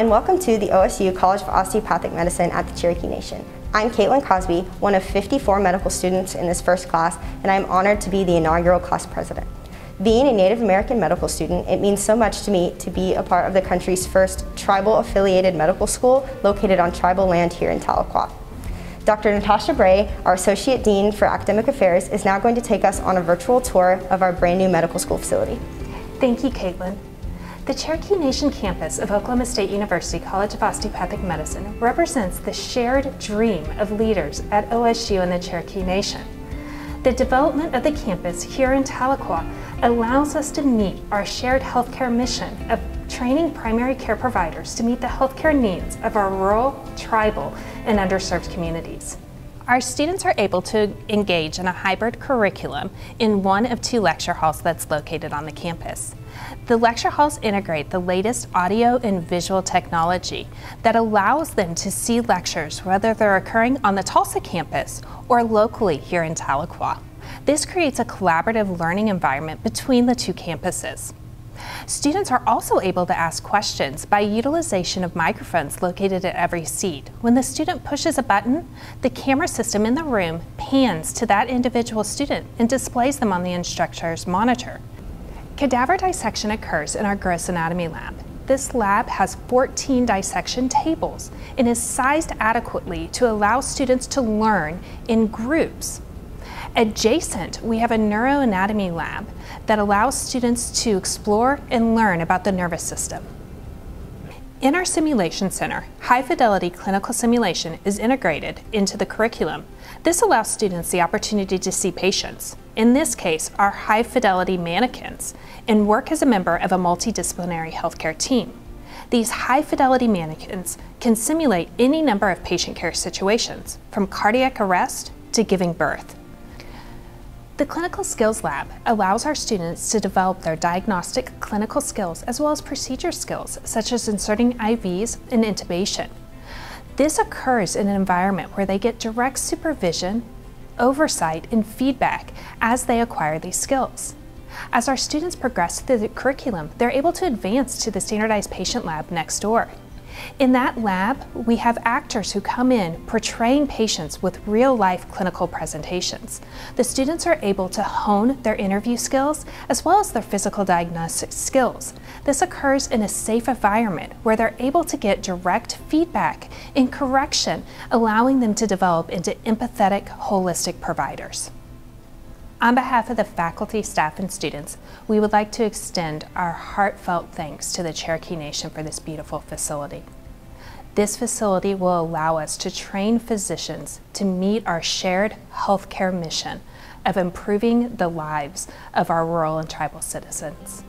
and welcome to the OSU College of Osteopathic Medicine at the Cherokee Nation. I'm Caitlin Cosby, one of 54 medical students in this first class, and I'm honored to be the inaugural class president. Being a Native American medical student, it means so much to me to be a part of the country's first tribal affiliated medical school located on tribal land here in Tahlequah. Dr. Natasha Bray, our Associate Dean for Academic Affairs, is now going to take us on a virtual tour of our brand new medical school facility. Thank you, Caitlin. The Cherokee Nation campus of Oklahoma State University College of Osteopathic Medicine represents the shared dream of leaders at OSU and the Cherokee Nation. The development of the campus here in Tahlequah allows us to meet our shared healthcare mission of training primary care providers to meet the healthcare needs of our rural, tribal, and underserved communities. Our students are able to engage in a hybrid curriculum in one of two lecture halls that's located on the campus. The lecture halls integrate the latest audio and visual technology that allows them to see lectures whether they're occurring on the Tulsa campus or locally here in Tahlequah. This creates a collaborative learning environment between the two campuses. Students are also able to ask questions by utilization of microphones located at every seat. When the student pushes a button, the camera system in the room pans to that individual student and displays them on the instructor's monitor. Cadaver dissection occurs in our gross anatomy lab. This lab has 14 dissection tables and is sized adequately to allow students to learn in groups. Adjacent, we have a neuroanatomy lab that allows students to explore and learn about the nervous system. In our simulation center, high fidelity clinical simulation is integrated into the curriculum. This allows students the opportunity to see patients, in this case, our high fidelity mannequins, and work as a member of a multidisciplinary healthcare team. These high fidelity mannequins can simulate any number of patient care situations, from cardiac arrest to giving birth. The Clinical Skills Lab allows our students to develop their diagnostic clinical skills as well as procedure skills, such as inserting IVs and intubation. This occurs in an environment where they get direct supervision, oversight, and feedback as they acquire these skills. As our students progress through the curriculum, they're able to advance to the standardized patient lab next door. In that lab, we have actors who come in portraying patients with real life clinical presentations. The students are able to hone their interview skills as well as their physical diagnostic skills. This occurs in a safe environment where they're able to get direct feedback and correction, allowing them to develop into empathetic, holistic providers. On behalf of the faculty, staff, and students, we would like to extend our heartfelt thanks to the Cherokee Nation for this beautiful facility. This facility will allow us to train physicians to meet our shared healthcare mission of improving the lives of our rural and tribal citizens.